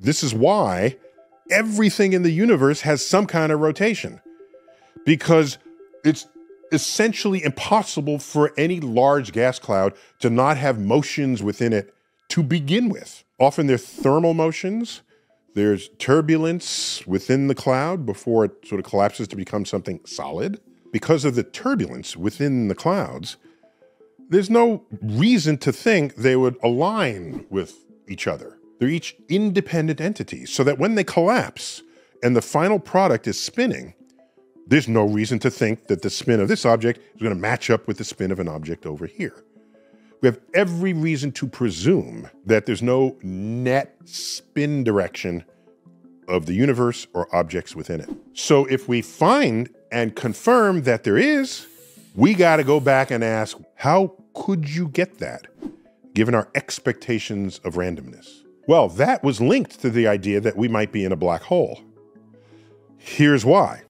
This is why everything in the universe has some kind of rotation, because it's essentially impossible for any large gas cloud to not have motions within it to begin with. Often they're thermal motions. There's turbulence within the cloud before it sort of collapses to become something solid. Because of the turbulence within the clouds, there's no reason to think they would align with each other. They're each independent entities, so that when they collapse and the final product is spinning, there's no reason to think that the spin of this object is going to match up with the spin of an object over here. We have every reason to presume that there's no net spin direction of the universe or objects within it. So if we find and confirm that there is, we got to go back and ask, how could you get that, given our expectations of randomness? Well, that was linked to the idea that we might be in a black hole. Here's why.